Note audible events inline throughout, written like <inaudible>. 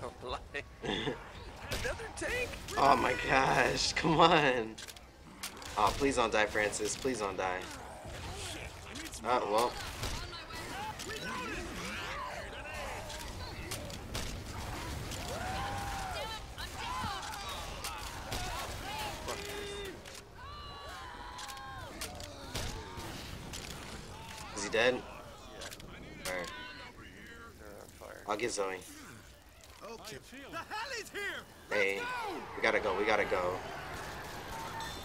Don't lie. Another tank? Oh my gosh, come on. Oh, please don't die, Francis. Please don't die. Oh, well. Is he dead? Alright, They're on fire. I'll get Zoe. Okay. The hell is here? Hey, we gotta go, we gotta go.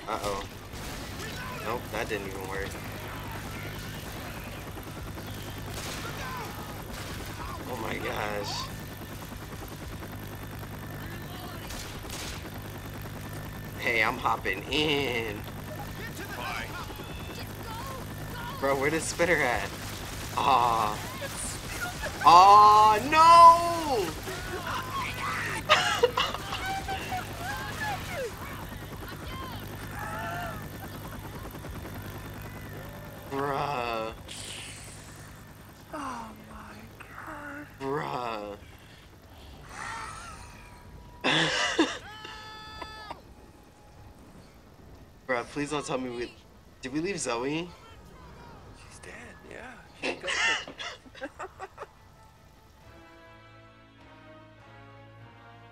Uh-oh. Nope, that didn't even work. Oh my gosh. Hey, I'm hopping in. Bro, where the spitter at? Aw. Aw, no! <laughs> Bruh. Oh my god. Bruh. <laughs> Bruh, please don't tell me we. Did we leave Zoe? Yeah. She's gone.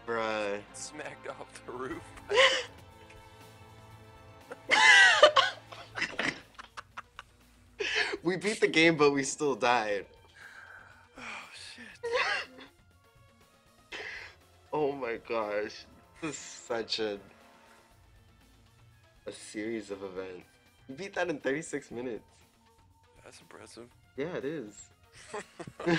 Bruh. Smacked <laughs> off the roof. We beat the game, but we still died. oh shit. Oh my gosh. This is such a. a series of events. We beat that in 36 minutes. That's impressive. Yeah, it is. <laughs> <laughs>